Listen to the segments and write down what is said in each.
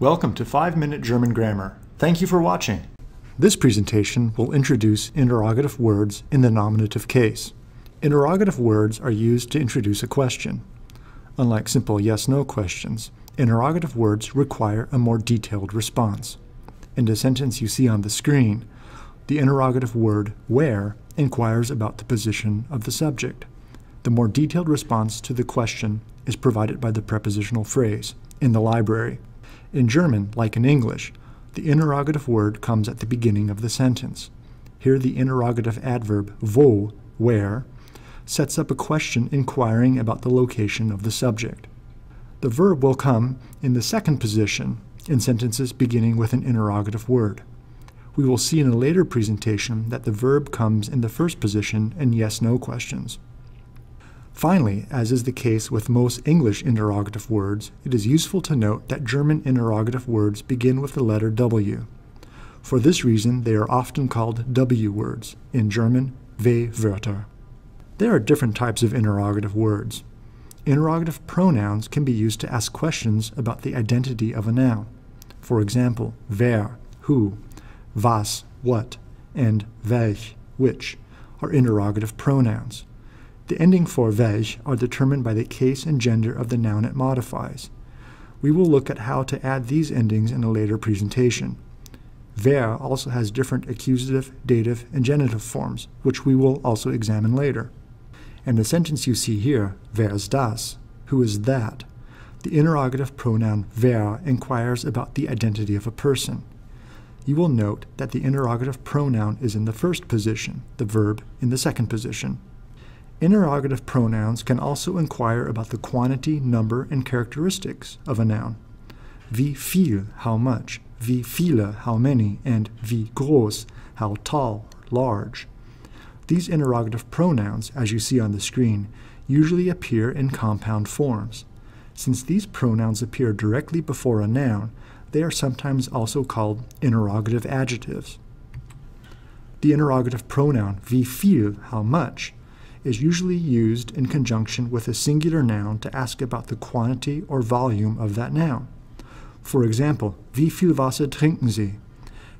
Welcome to 5 Minute German Grammar. Thank you for watching. This presentation will introduce interrogative words in the nominative case. Interrogative words are used to introduce a question. Unlike simple yes-no questions, interrogative words require a more detailed response. In the sentence you see on the screen, the interrogative word where inquires about the position of the subject. The more detailed response to the question is provided by the prepositional phrase in the library. In German, like in English, the interrogative word comes at the beginning of the sentence. Here the interrogative adverb wo, where, sets up a question inquiring about the location of the subject. The verb will come in the second position in sentences beginning with an interrogative word. We will see in a later presentation that the verb comes in the first position in yes-no questions. Finally, as is the case with most English interrogative words, it is useful to note that German interrogative words begin with the letter W. For this reason, they are often called W words, in German, W-Wörter. There are different types of interrogative words. Interrogative pronouns can be used to ask questions about the identity of a noun. For example, wer, who, was, what, and welch, which, are interrogative pronouns. The ending for welch are determined by the case and gender of the noun it modifies. We will look at how to add these endings in a later presentation. Wer also has different accusative, dative, and genitive forms, which we will also examine later. In the sentence you see here, wer ist das? Who is that? The interrogative pronoun wer inquires about the identity of a person. You will note that the interrogative pronoun is in the first position, the verb in the second position. Interrogative pronouns can also inquire about the quantity, number, and characteristics of a noun. Wie viel, how much, wie viele, how many, and wie groß, how tall, large. These interrogative pronouns, as you see on the screen, usually appear in compound forms. Since these pronouns appear directly before a noun, they are sometimes also called interrogative adjectives. The interrogative pronoun wie viel, how much, is usually used in conjunction with a singular noun to ask about the quantity or volume of that noun. For example, wie viel Wasser trinken Sie?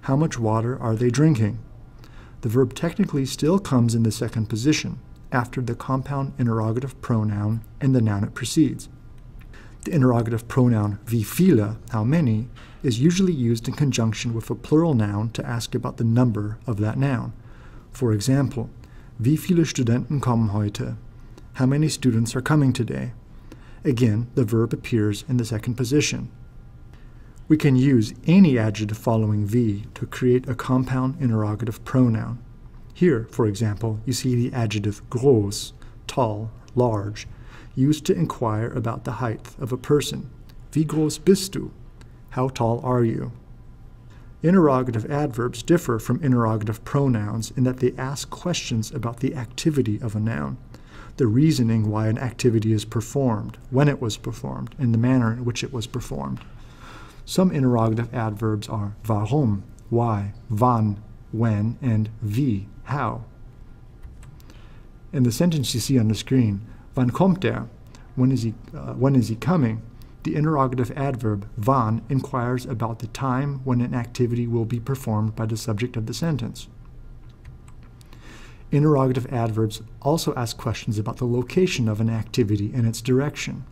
How much water are they drinking? The verb technically still comes in the second position, after the compound interrogative pronoun and the noun it precedes. The interrogative pronoun wie viele, how many, is usually used in conjunction with a plural noun to ask about the number of that noun. For example, Wie viele Studenten kommen heute? How many students are coming today? Again, the verb appears in the second position. We can use any adjective following wie to create a compound interrogative pronoun. Here, for example, you see the adjective groß, tall, large, used to inquire about the height of a person. Wie groß bist du? How tall are you? Interrogative adverbs differ from interrogative pronouns in that they ask questions about the activity of a noun, the reasoning why an activity is performed, when it was performed, and the manner in which it was performed. Some interrogative adverbs are warum, why, wann, when, and wie, how. In the sentence you see on the screen, wann kommt er? When is he, uh, when is he coming? The interrogative adverb wann inquires about the time when an activity will be performed by the subject of the sentence. Interrogative adverbs also ask questions about the location of an activity and its direction.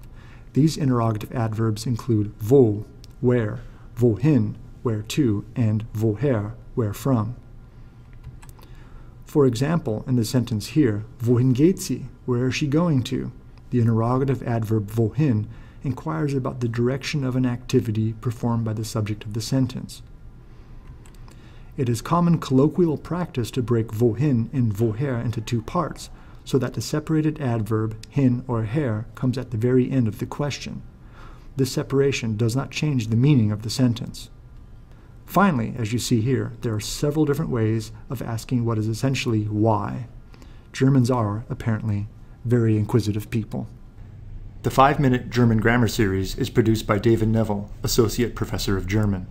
These interrogative adverbs include wo, where, wohin, where to, and woher, where from. For example, in the sentence here, wohin geht sie? Where is she going to? The interrogative adverb wohin inquires about the direction of an activity performed by the subject of the sentence. It is common colloquial practice to break wohin and woher into two parts, so that the separated adverb hin or her comes at the very end of the question. This separation does not change the meaning of the sentence. Finally, as you see here, there are several different ways of asking what is essentially why. Germans are, apparently, very inquisitive people. The five minute German grammar series is produced by David Neville, Associate Professor of German.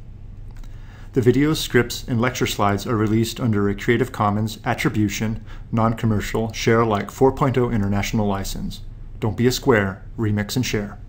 The videos, scripts, and lecture slides are released under a Creative Commons Attribution, Non Commercial, Share Alike 4.0 International License. Don't be a square, remix and share.